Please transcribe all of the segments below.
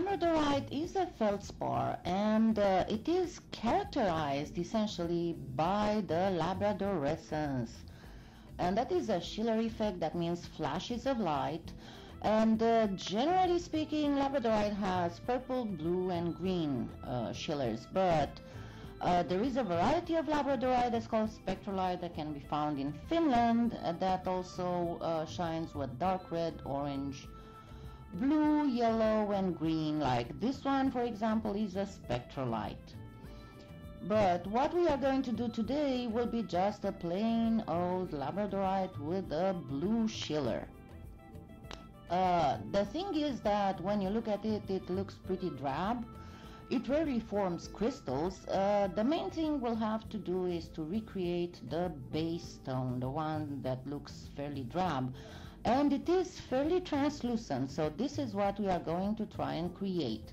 Labradorite is a feldspar and uh, it is characterized essentially by the labradorescence. And that is a Schiller effect, that means flashes of light. And uh, generally speaking, Labradorite has purple, blue, and green uh, Schillers. But uh, there is a variety of Labradorite that's called spectrolite that can be found in Finland uh, that also uh, shines with dark red, orange, blue, yellow, and green. Like this one, for example, is a spectrolite. But what we are going to do today will be just a plain old Labradorite with a blue Schiller. Uh, the thing is that when you look at it, it looks pretty drab. It rarely forms crystals. Uh, the main thing we'll have to do is to recreate the base stone, the one that looks fairly drab. And it is fairly translucent, so this is what we are going to try and create.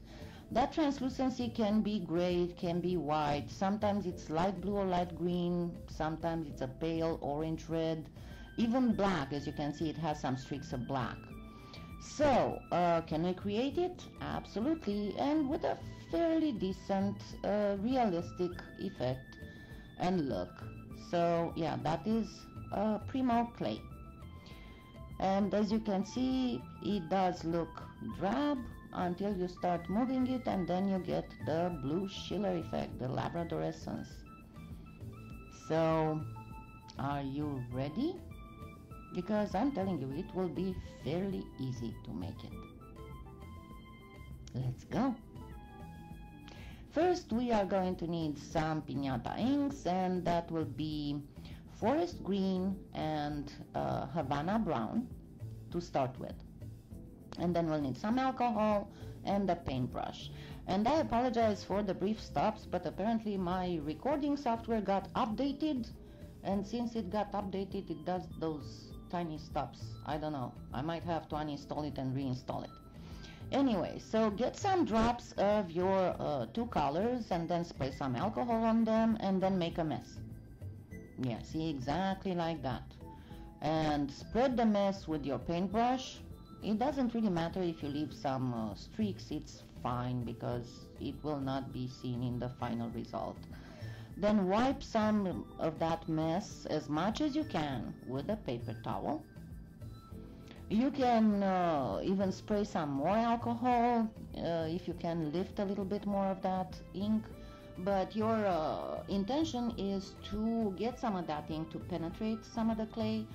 That translucency can be gray, it can be white, sometimes it's light blue or light green, sometimes it's a pale orange red, even black, as you can see it has some streaks of black. So, uh, can I create it? Absolutely, and with a fairly decent, uh, realistic effect and look. So, yeah, that is uh, Premo clay. And as you can see, it does look drab, until you start moving it and then you get the blue Schiller effect, the labradorescence. So, are you ready? Because I'm telling you, it will be fairly easy to make it. Let's go. First, we are going to need some pinata inks and that will be forest green and uh, Havana brown to start with and then we'll need some alcohol and a paintbrush. And I apologize for the brief stops, but apparently my recording software got updated, and since it got updated, it does those tiny stops. I don't know. I might have to uninstall it and reinstall it. Anyway, so get some drops of your uh, two colors and then spray some alcohol on them and then make a mess. Yeah, see, exactly like that. And spread the mess with your paintbrush it doesn't really matter if you leave some uh, streaks, it's fine because it will not be seen in the final result. Then wipe some of that mess as much as you can with a paper towel. You can uh, even spray some more alcohol uh, if you can lift a little bit more of that ink but your uh, intention is to get some of that ink to penetrate some of the clay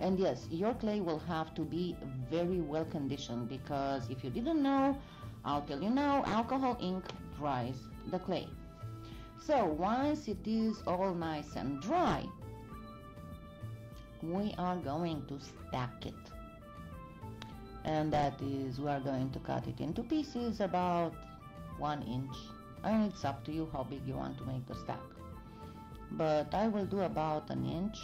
and yes, your clay will have to be very well conditioned because if you didn't know, I'll tell you now, alcohol ink dries the clay. So once it is all nice and dry, we are going to stack it. And that is, we are going to cut it into pieces about one inch. And it's up to you how big you want to make the stack. But I will do about an inch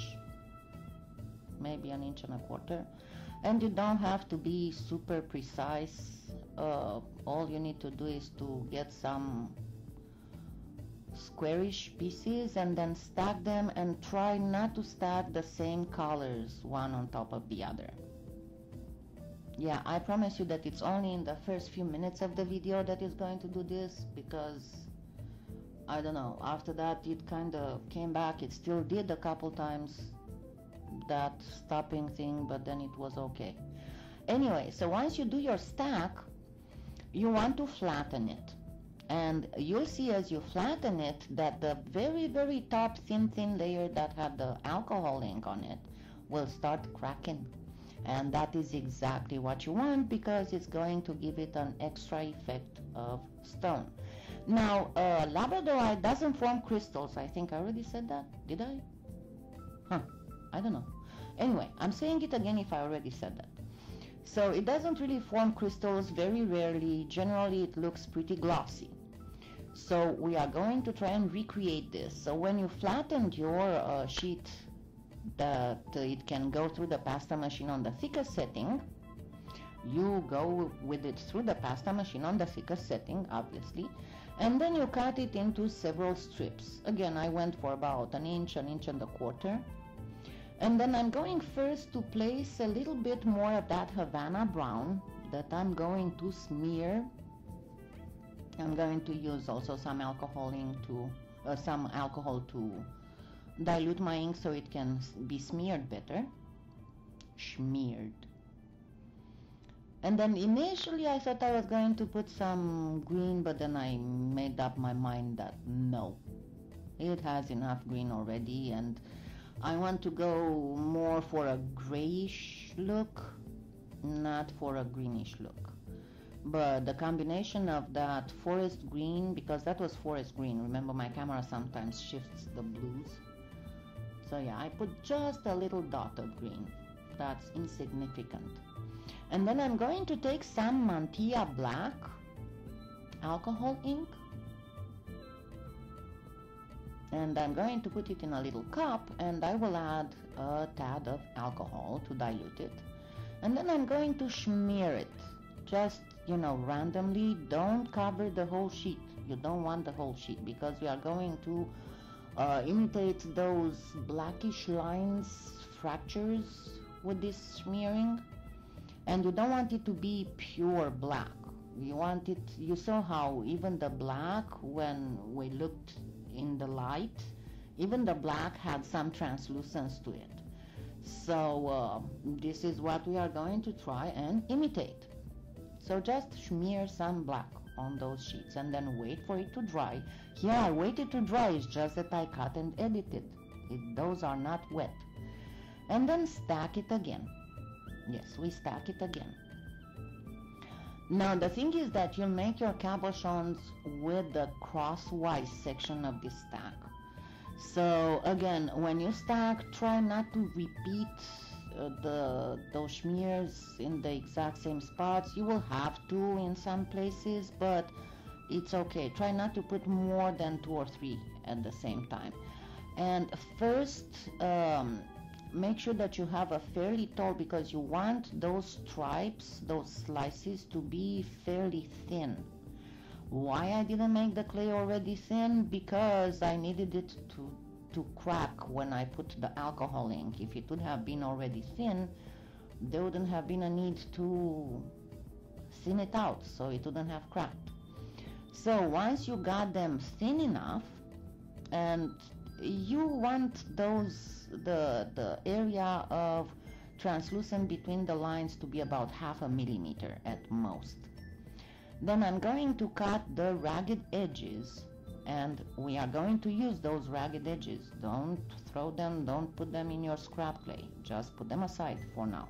maybe an inch and a quarter. And you don't have to be super precise. Uh, all you need to do is to get some squarish pieces and then stack them and try not to stack the same colors one on top of the other yeah I promise you that it's only in the first few minutes of the video that is going to do this because I don't know after that it kind of came back. It still did a couple times that stopping thing but then it was okay. Anyway so once you do your stack you want to flatten it. And you'll see as you flatten it that the very very top thin thin layer that had the alcohol ink on it will start cracking and that is exactly what you want because it's going to give it an extra effect of stone now uh, labradorite doesn't form crystals I think I already said that did I huh I don't know. Anyway, I'm saying it again if I already said that. So it doesn't really form crystals very rarely. Generally, it looks pretty glossy. So we are going to try and recreate this. So when you flattened your uh, sheet that it can go through the pasta machine on the thickest setting, you go with it through the pasta machine on the thickest setting, obviously, and then you cut it into several strips. Again, I went for about an inch, an inch and a quarter. And then I'm going first to place a little bit more of that Havana brown that I'm going to smear. I'm going to use also some alcohol ink to uh, some alcohol to dilute my ink so it can be smeared better. Smeared. And then initially I thought I was going to put some green but then I made up my mind that no it has enough green already and I want to go more for a grayish look not for a greenish look. But the combination of that forest green because that was forest green remember my camera sometimes shifts the blues so yeah I put just a little dot of green. That's insignificant. And then I'm going to take some Mantilla black alcohol ink and I'm going to put it in a little cup and I will add a tad of alcohol to dilute it. And then I'm going to smear it. Just you know randomly don't cover the whole sheet. You don't want the whole sheet because we are going to uh, imitate those blackish lines fractures with this smearing. And you don't want it to be pure black. You want it you saw how even the black when we looked in the light even the black had some translucence to it. So uh, this is what we are going to try and imitate. So just smear some black on those sheets and then wait for it to dry. Here I waited to dry, it's just that I cut and edited. It, those are not wet. And then stack it again. Yes, we stack it again. Now the thing is that you make your cabochons with the crosswise section of the stack. So again, when you stack, try not to repeat the those smears in the exact same spots. You will have to in some places but it's okay. Try not to put more than two or three at the same time. And first um, make sure that you have a fairly tall because you want those stripes those slices to be fairly thin. Why I didn't make the clay already thin? Because I needed it to to crack when I put the alcohol ink. If it would have been already thin, there wouldn't have been a need to thin it out, so it wouldn't have cracked. So once you got them thin enough, and you want those the the area of translucent between the lines to be about half a millimeter at most. Then I'm going to cut the ragged edges and we are going to use those ragged edges. Don't throw them don't put them in your scrap clay. Just put them aside for now.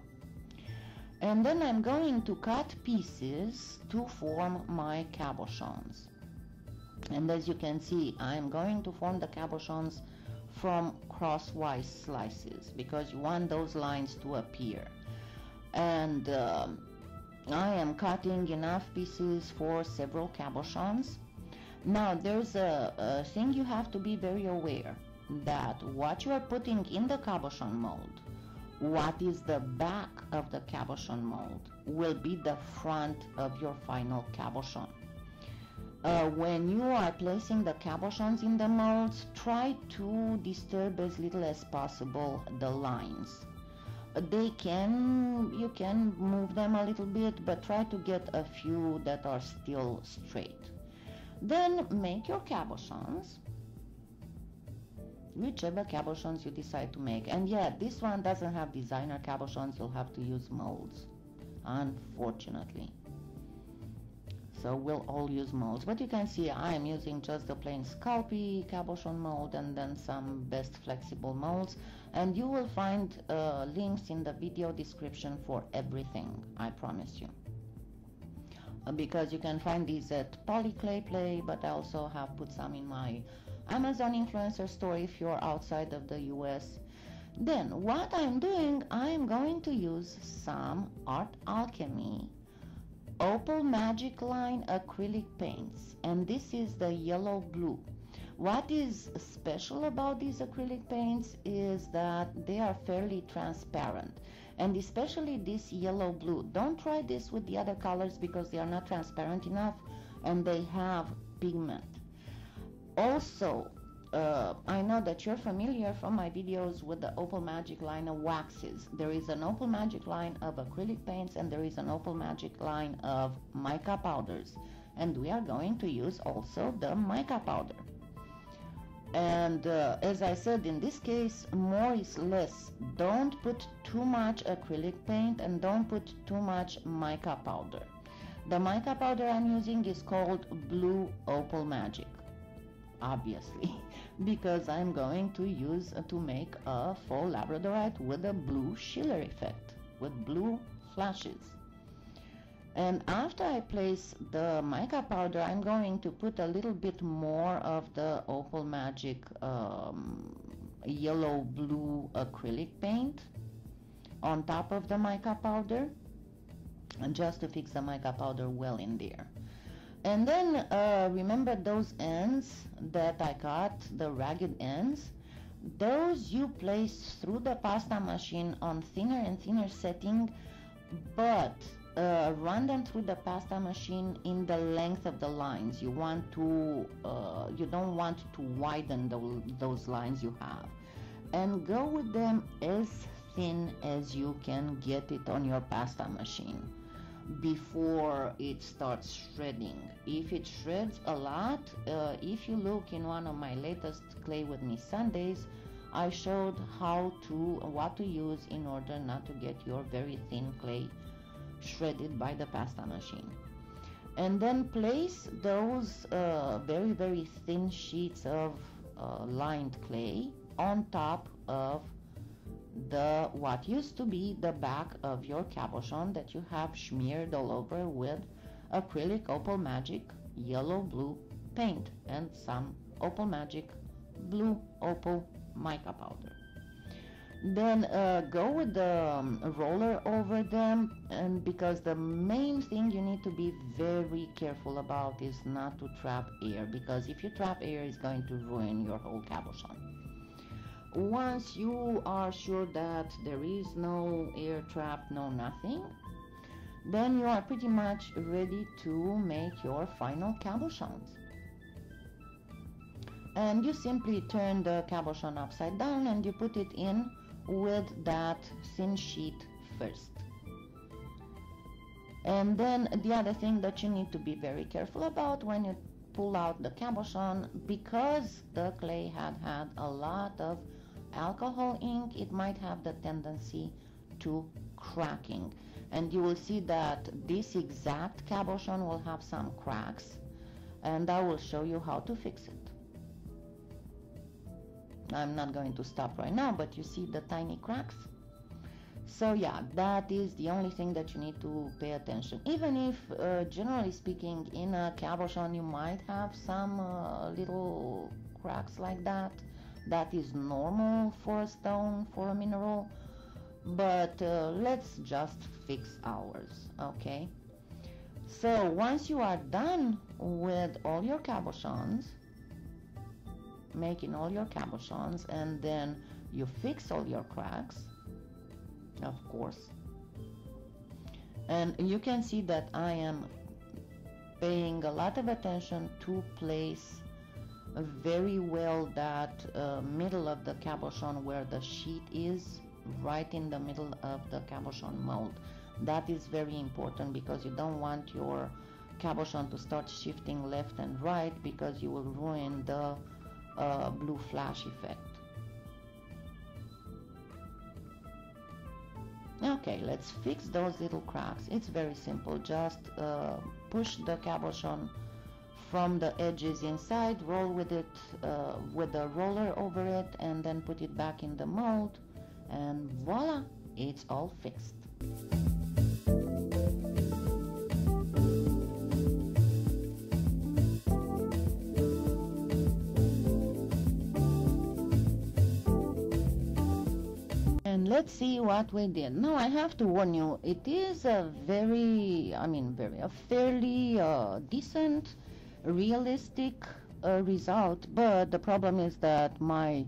And then I'm going to cut pieces to form my cabochons. And as you can see I'm going to form the cabochons from crosswise slices because you want those lines to appear. And um, I am cutting enough pieces for several cabochons now there's a, a thing you have to be very aware that what you are putting in the cabochon mold, what is the back of the cabochon mold, will be the front of your final cabochon. Uh, when you are placing the cabochons in the molds, try to disturb as little as possible the lines. They can, you can move them a little bit, but try to get a few that are still straight. Then make your cabochons, whichever cabochons you decide to make. And yeah, this one doesn't have designer cabochons, you'll have to use molds, unfortunately. So we'll all use molds. But you can see I'm using just the plain Sculpey cabochon mold and then some best flexible molds. And you will find uh, links in the video description for everything, I promise you. Because you can find these at Polyclay Play, but I also have put some in my Amazon influencer store if you're outside of the US. Then what I'm doing, I'm going to use some Art Alchemy Opal Magic Line acrylic paints and this is the yellow blue. What is special about these acrylic paints is that they are fairly transparent and especially this yellow blue don't try this with the other colors because they are not transparent enough and they have pigment also uh, I know that you're familiar from my videos with the Opal Magic line of waxes. There is an Opal Magic line of acrylic paints and there is an Opal Magic line of mica powders. and we are going to use also the mica powder and uh, as I said in this case more is less. Don't put too much acrylic paint and don't put too much mica powder. The mica powder I'm using is called blue opal magic obviously because I'm going to use uh, to make a faux labradorite with a blue schiller effect with blue flashes and after I place the mica powder I'm going to put a little bit more of the Opal Magic um, yellow blue acrylic paint on top of the mica powder and just to fix the mica powder well in there. And then uh, remember those ends that I cut the ragged ends? Those you place through the pasta machine on thinner and thinner setting but uh, run them through the pasta machine in the length of the lines. You want to, uh, you don't want to widen the, those lines you have. And go with them as thin as you can get it on your pasta machine before it starts shredding. If it shreds a lot, uh, if you look in one of my latest Clay With Me Sundays, I showed how to, what to use in order not to get your very thin clay shredded by the pasta machine. And then place those uh, very very thin sheets of uh, lined clay on top of the what used to be the back of your cabochon that you have smeared all over with acrylic opal magic yellow blue paint and some opal magic blue opal mica powder then uh, go with the um, roller over them and because the main thing you need to be very careful about is not to trap air because if you trap air it's going to ruin your whole cabochon. Once you are sure that there is no air trap no nothing then you are pretty much ready to make your final cabochons. And you simply turn the cabochon upside down and you put it in with that thin sheet first. And then the other thing that you need to be very careful about when you pull out the cabochon, because the clay had had a lot of alcohol ink, it might have the tendency to cracking. And you will see that this exact cabochon will have some cracks and I will show you how to fix it. I'm not going to stop right now, but you see the tiny cracks? So yeah, that is the only thing that you need to pay attention. Even if, uh, generally speaking, in a cabochon you might have some uh, little cracks like that. That is normal for a stone, for a mineral. But uh, let's just fix ours, okay? So once you are done with all your cabochons, making all your cabochons and then you fix all your cracks of course. And you can see that I am paying a lot of attention to place very well that uh, middle of the cabochon where the sheet is right in the middle of the cabochon mold. That is very important because you don't want your cabochon to start shifting left and right because you will ruin the uh, blue flash effect. Okay, let's fix those little cracks. It's very simple. Just uh, push the cabochon from the edges inside, roll with it uh, with the roller over it, and then put it back in the mold, and voila, it's all fixed. Let's see what we did. Now I have to warn you, it is a very, I mean, very, a fairly uh, decent, realistic uh, result, but the problem is that my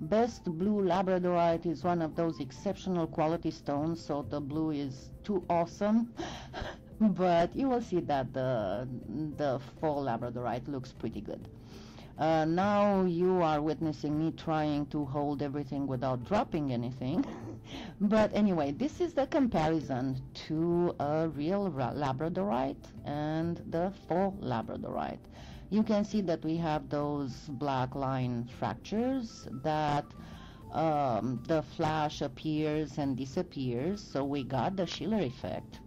best blue labradorite is one of those exceptional quality stones, so the blue is too awesome. but you will see that the, the faux labradorite looks pretty good. Uh, now you are witnessing me trying to hold everything without dropping anything. but anyway, this is the comparison to a real Labradorite and the faux Labradorite. You can see that we have those black line fractures that um, the flash appears and disappears. So we got the Schiller effect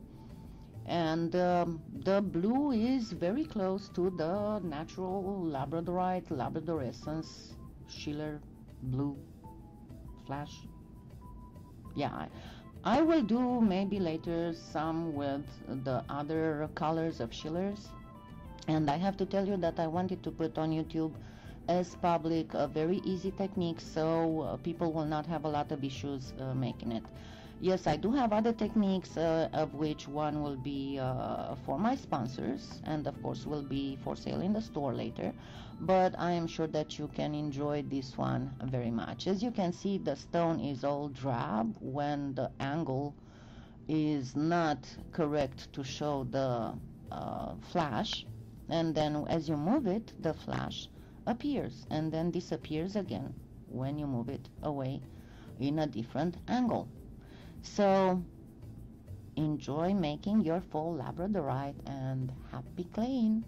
and um, the blue is very close to the natural labradorite labradorescence schiller blue flash. Yeah I, I will do maybe later some with the other colors of schillers. And I have to tell you that I wanted to put on YouTube as public a very easy technique so uh, people will not have a lot of issues uh, making it Yes, I do have other techniques, uh, of which one will be uh, for my sponsors, and of course will be for sale in the store later. But I am sure that you can enjoy this one very much. As you can see, the stone is all drab when the angle is not correct to show the uh, flash. And then as you move it, the flash appears and then disappears again when you move it away in a different angle. So enjoy making your faux Labradorite and happy claying.